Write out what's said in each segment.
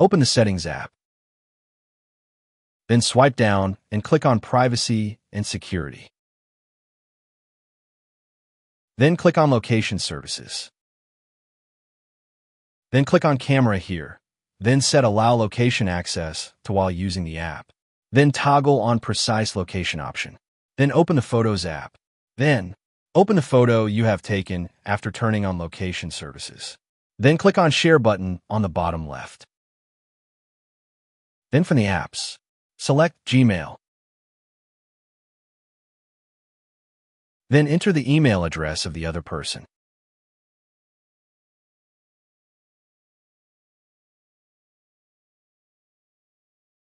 Open the Settings app. Then swipe down and click on Privacy and Security. Then click on Location Services. Then click on Camera here. Then set Allow Location Access to while using the app. Then toggle on Precise Location option. Then open the Photos app. Then, open the photo you have taken after turning on Location Services. Then click on Share button on the bottom left. Then from the apps, select Gmail. Then enter the email address of the other person.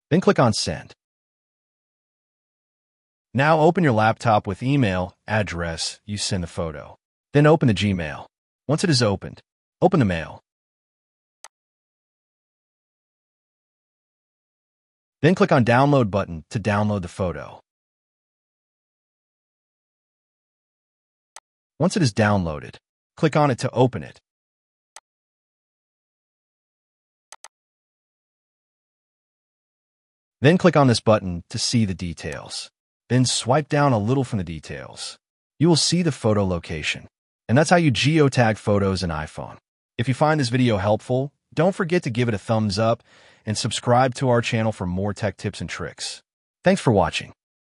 Then click on Send. Now open your laptop with email address you send the photo. Then open the Gmail. Once it is opened, open the mail. Then click on Download button to download the photo. Once it is downloaded, click on it to open it. Then click on this button to see the details. Then swipe down a little from the details. You will see the photo location. And that's how you geotag photos in iPhone. If you find this video helpful, don't forget to give it a thumbs up and subscribe to our channel for more tech tips and tricks. Thanks for watching.